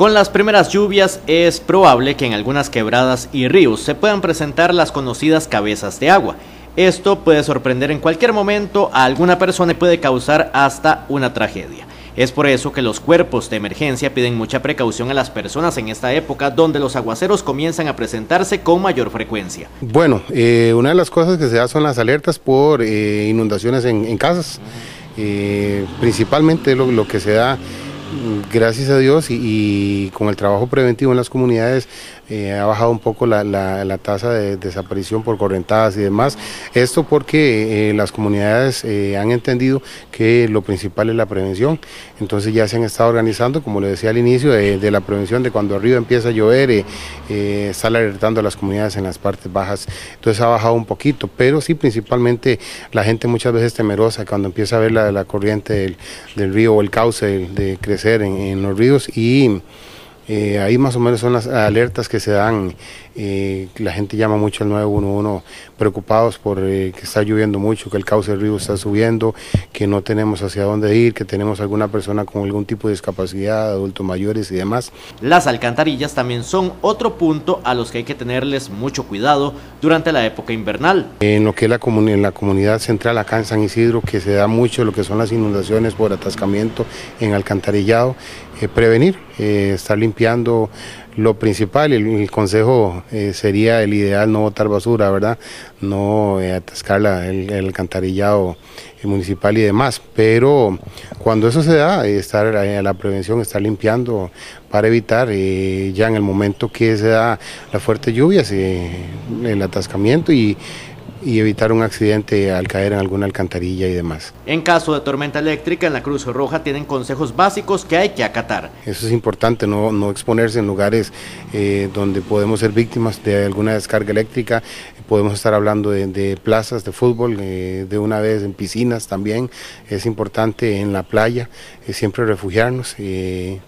Con las primeras lluvias es probable que en algunas quebradas y ríos se puedan presentar las conocidas cabezas de agua. Esto puede sorprender en cualquier momento a alguna persona y puede causar hasta una tragedia. Es por eso que los cuerpos de emergencia piden mucha precaución a las personas en esta época donde los aguaceros comienzan a presentarse con mayor frecuencia. Bueno, eh, una de las cosas que se da son las alertas por eh, inundaciones en, casas. Eh, principalmente lo que se da gracias a Dios y, con el trabajo preventivo en las comunidades eh, ha bajado un poco la, tasa de desaparición por correntadas y demás. Esto porque eh, las comunidades eh, han entendido que lo principal es la prevención. Entonces ya se han estado organizando, como le decía al inicio, de, la prevención de cuando arriba empieza a llover, estar alertando a las comunidades en las partes bajas. Entonces ha bajado un poquito, pero sí principalmente la gente muchas veces temerosa cuando empieza a ver la, la corriente del, río o el cauce de en, los ríos y eh, ahí más o menos son las alertas que se dan eh, la gente llama mucho al 911 preocupados por eh, que está lloviendo mucho, que el cauce del río está subiendo, que no tenemos hacia dónde ir, que tenemos alguna persona con algún tipo de discapacidad, adultos mayores y demás. Las alcantarillas también son otro punto a los que hay que tenerles mucho cuidado durante la época invernal. En lo que es la, en la comunidad central acá en San Isidro, que se da mucho lo que son las inundaciones por atascamiento en alcantarillado, eh, prevenir, estar limpiando lo principal, el, el consejo eh, sería el ideal no botar basura, ¿verdad? No eh, atascar el, alcantarillado municipal y demás, pero cuando eso se da, estar a la prevención, estar limpiando para evitar eh, ya en el momento que se da las fuertes lluvias, el atascamiento y y evitar un accidente al caer en alguna alcantarilla y demás. En caso de tormenta eléctrica, en la Cruz Roja tienen consejos básicos que hay que acatar. Eso es importante, no, no exponerse en lugares eh, donde podemos ser víctimas de alguna descarga eléctrica, podemos estar hablando de, plazas de fútbol, eh, de una vez en piscinas también, es importante en la playa, eh, siempre refugiarnos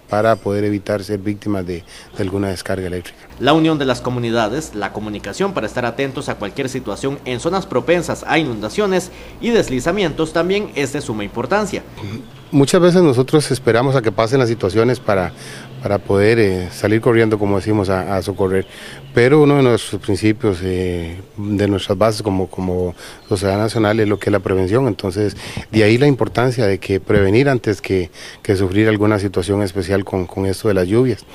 para poder evitar ser víctimas de, de alguna descarga eléctrica. La unión de las comunidades, la comunicación para estar atentos a cualquier situación en zonas propensas a inundaciones y deslizamientos también es de suma importancia. Muchas veces nosotros esperamos a que pasen las situaciones para, para poder eh, salir corriendo, como decimos, a, socorrer. Pero uno de nuestros principios, eh, de nuestras bases como, como sociedad nacional es lo que es la prevención. Entonces, de ahí la importancia de que prevenir antes que, que sufrir alguna situación especial con, con esto de las lluvias.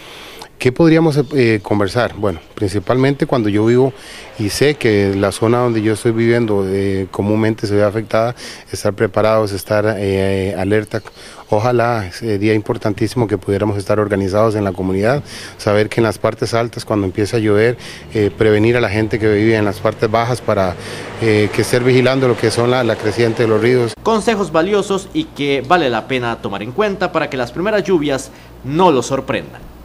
¿Qué podríamos eh, conversar? Bueno, principalmente cuando yo vivo y sé que la zona donde yo estoy viviendo eh, comúnmente se ve afectada, estar preparados, estar eh, alerta. Ojalá sería importantísimo que pudiéramos estar organizados en la comunidad, saber que en las partes altas, cuando empieza a llover, prevenir a la gente que vive en las partes bajas para que esté vigilando lo que son la, la creciente de los ríos. Consejos valiosos y que vale la pena tomar en cuenta para que las primeras lluvias no los sorprendan.